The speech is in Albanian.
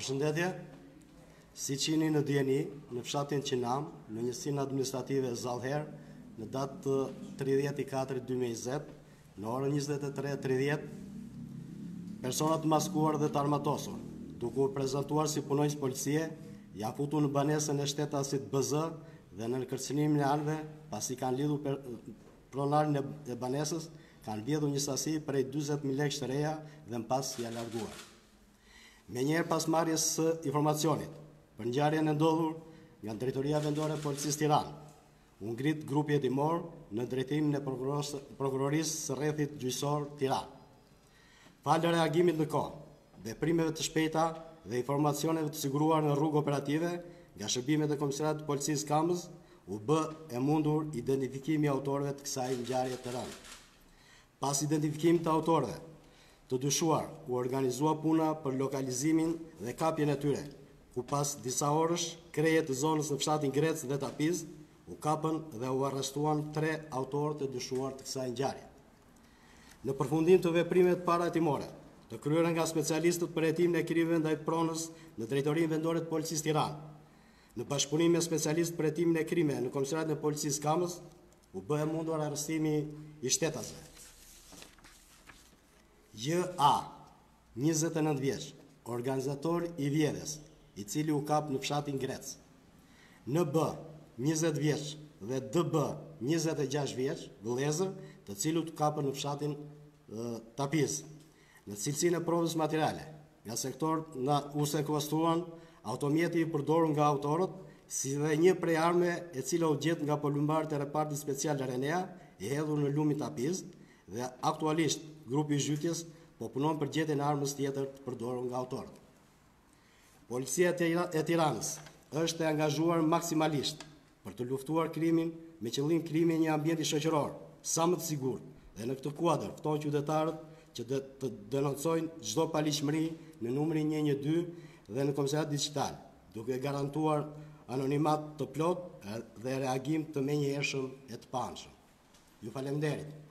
Përshëndetje. Siç jeni në dijeni, në fshatin Qinam, në njësinë administrative Zall-Herr, në datë 3.4.2020, në orën 23.30, persona të maskuar dhe të armatosur, duke u prezantuar si punonjës policie, janë futur në banesën e shtetasit BZ dhe nën kërcënimin e armëve, pasi kanë lidhur për pronarin e banesës kanë vjedhur një sasi prej dyzet mijë lekë të reja dhe më pas janë larguar. Menjëherë pas marrjes së informacionit për ngjarjen e ndodhur nga Drejtoria Vendore e Policisë Tiranë, u ngrit grupi hetimor në drejtimin e prokurorisë së rrethit gjyqësor Tiranë. Falë reagimit në kohë, veprimeve të shpejta dhe informacioneve të siguruar në rrugë operative nga shërbimet e Komisariatit të Policisë Kamëz, u bë e mundur identifikimi i autorëve të kësaj ngjarje të rëndë. Pas identifikimit të autorëve, të dyshuar u organizua puna për lokalizimin dhe kapjen e tyre, ku pas disa orësh krehje të zonës në fshatin Grec dhe Tapizë u kapën dhe u arrestuan tre autorë të dyshuar të kësaj ngjarje. Në përfundim të veprimeve të para hetimore, të kryera nga specialistët për hetimin e krimeve ndaj pronës në Drejtorinë Vendore të Policisë Tiranë, në bashkëpunim me specialistët për hetimin e krimeve në Komisariatin e Policisë Kamëz, u bë i mundur arrestimi i shtetasve. JA. njëzet e nëntë vjeç, organizator i vjedhjes, i cili u kap në fshatin Grec, NB, njëzet vjeç dhe DB, njëzet e gjashtë vjeç, vëllezër, të cilët u kapën në fshatin Tapizë. Në cilësinë e provës materiale, nga sekto u sekuestruan automjeti i përdorur nga autorët, si dhe një prej armëve e cila u gjet nga polumbarët e repartit special Renea, i hedhur në lumin Tapizë, dhe aktualisht grupi i zhytjes po punon për gjetjen e armës tjetër të përdorur nga autorët. Policia e Tiranës është e angazhuar maksimalisht për të luftuar krimin me qëllim krijimin e një ambienti shoqëror sa më të sigurt dhe në këtë kuadër fton qytetarët që dhe të denoncojnë çdo paligjshmëri në numrin 112 dhe në komisariatin dixhital, duke garantuar anonimat të plotë dhe reagim të menjëhershëm e të paanshëm. Ju faleminderit.